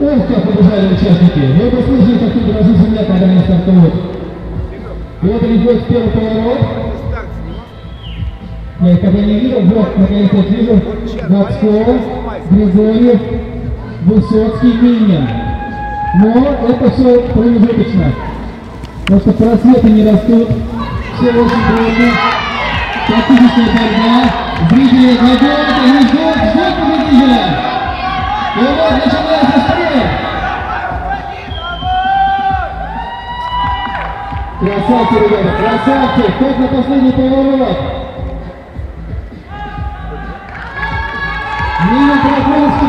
Ох, как побежали участники. Вы бы слышали, как тут дрожит земля, когда они стартуют. И вот они входят первый поворот. Я их когда не видел, вот, наконец-то их вижу. Гацков, Григорьев, Высоцкий, Минин. Но это все промежуточно. Просто просветы не растут. Все очень трудно. Тактическая борьба. Зрители готовы, они ждут, ждут победителя. И вот начинается Красавцы, ребята, красавцы. Как на последний поворот. Мимо проходит с